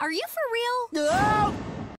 Are you for real? Oh,